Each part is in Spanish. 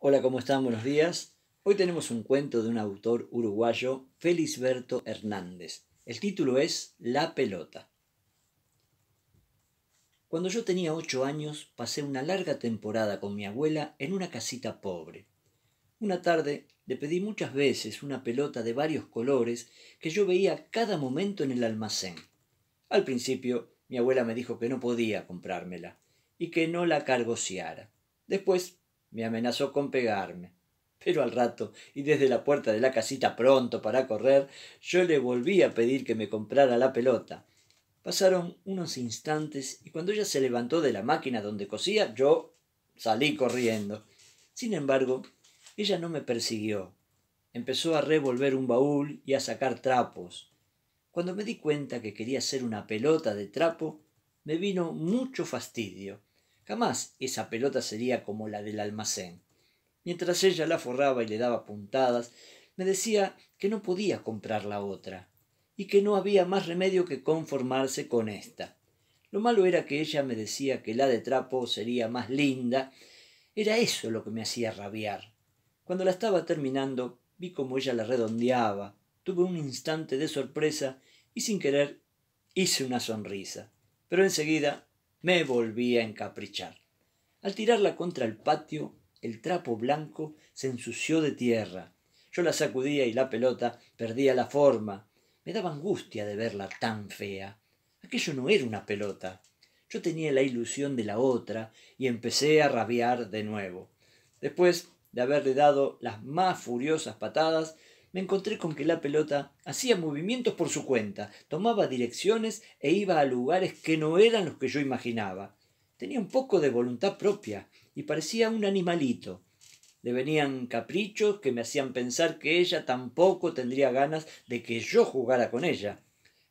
Hola, ¿cómo están? Buenos días. Hoy tenemos un cuento de un autor uruguayo, Felisberto Hernández. El título es La pelota. Cuando yo tenía ocho años, pasé una larga temporada con mi abuela en una casita pobre. Una tarde le pedí muchas veces una pelota de varios colores que yo veía cada momento en el almacén. Al principio, mi abuela me dijo que no podía comprármela y que no la cargociara. Después me amenazó con pegarme. Pero al rato, y desde la puerta de la casita pronto para correr, yo le volví a pedir que me comprara la pelota. Pasaron unos instantes y cuando ella se levantó de la máquina donde cosía, yo salí corriendo. Sin embargo, ella no me persiguió. Empezó a revolver un baúl y a sacar trapos. Cuando me di cuenta que quería ser una pelota de trapo, me vino mucho fastidio. Jamás esa pelota sería como la del almacén. Mientras ella la forraba y le daba puntadas, me decía que no podía comprar la otra, y que no había más remedio que conformarse con esta. Lo malo era que ella me decía que la de trapo sería más linda. Era eso lo que me hacía rabiar. Cuando la estaba terminando, vi cómo ella la redondeaba. Tuve un instante de sorpresa y sin querer hice una sonrisa. Pero enseguida me volví a encaprichar. Al tirarla contra el patio, el trapo blanco se ensució de tierra. Yo la sacudía y la pelota perdía la forma. Me daba angustia de verla tan fea. Aquello no era una pelota. Yo tenía la ilusión de la otra y empecé a rabiar de nuevo. Después de haberle dado las más furiosas patadas, me encontré con que la pelota hacía movimientos por su cuenta, tomaba direcciones e iba a lugares que no eran los que yo imaginaba. Tenía un poco de voluntad propia y parecía un animalito. Le venían caprichos que me hacían pensar que ella tampoco tendría ganas de que yo jugara con ella.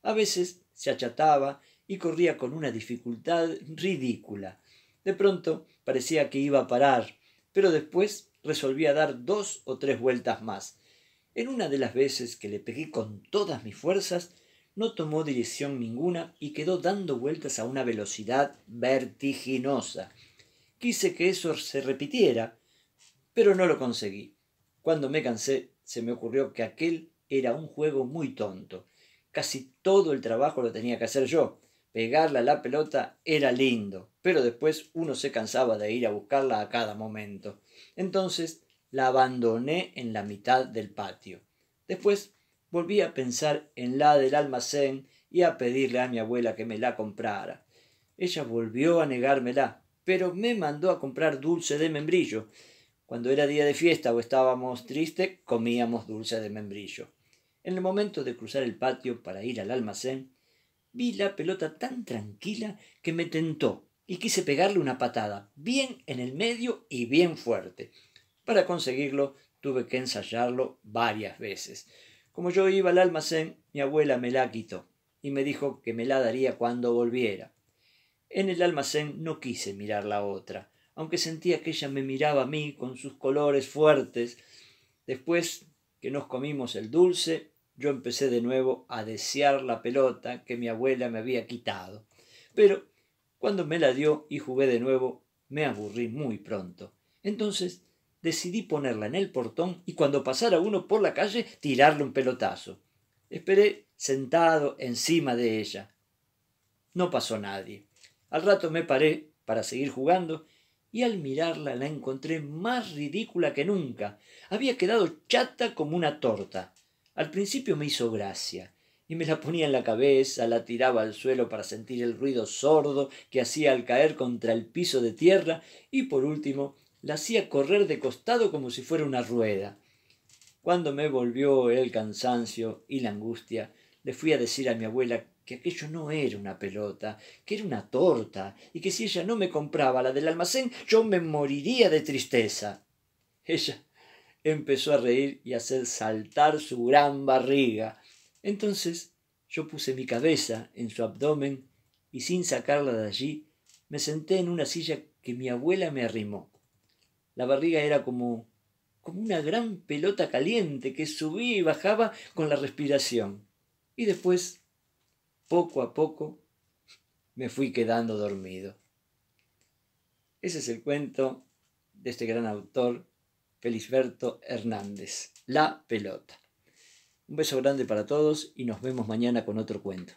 A veces se achataba y corría con una dificultad ridícula. De pronto parecía que iba a parar, pero después resolvía dar dos o tres vueltas más en una de las veces que le pegué con todas mis fuerzas, no tomó dirección ninguna y quedó dando vueltas a una velocidad vertiginosa. Quise que eso se repitiera, pero no lo conseguí. Cuando me cansé, se me ocurrió que aquel era un juego muy tonto. Casi todo el trabajo lo tenía que hacer yo. Pegarla a la pelota era lindo, pero después uno se cansaba de ir a buscarla a cada momento. Entonces la abandoné en la mitad del patio. Después volví a pensar en la del almacén y a pedirle a mi abuela que me la comprara. Ella volvió a negármela, pero me mandó a comprar dulce de membrillo. Cuando era día de fiesta o estábamos tristes, comíamos dulce de membrillo. En el momento de cruzar el patio para ir al almacén, vi la pelota tan tranquila que me tentó y quise pegarle una patada, bien en el medio y bien fuerte. Para conseguirlo tuve que ensayarlo varias veces. Como yo iba al almacén, mi abuela me la quitó y me dijo que me la daría cuando volviera. En el almacén no quise mirar la otra, aunque sentía que ella me miraba a mí con sus colores fuertes. Después que nos comimos el dulce, yo empecé de nuevo a desear la pelota que mi abuela me había quitado. Pero cuando me la dio y jugué de nuevo, me aburrí muy pronto. Entonces decidí ponerla en el portón y cuando pasara uno por la calle tirarle un pelotazo. Esperé sentado encima de ella. No pasó nadie. Al rato me paré para seguir jugando y al mirarla la encontré más ridícula que nunca. Había quedado chata como una torta. Al principio me hizo gracia y me la ponía en la cabeza, la tiraba al suelo para sentir el ruido sordo que hacía al caer contra el piso de tierra y por último la hacía correr de costado como si fuera una rueda. Cuando me volvió el cansancio y la angustia, le fui a decir a mi abuela que aquello no era una pelota, que era una torta, y que si ella no me compraba la del almacén, yo me moriría de tristeza. Ella empezó a reír y a hacer saltar su gran barriga. Entonces yo puse mi cabeza en su abdomen y sin sacarla de allí, me senté en una silla que mi abuela me arrimó. La barriga era como, como una gran pelota caliente que subía y bajaba con la respiración. Y después, poco a poco, me fui quedando dormido. Ese es el cuento de este gran autor, Felisberto Hernández. La pelota. Un beso grande para todos y nos vemos mañana con otro cuento.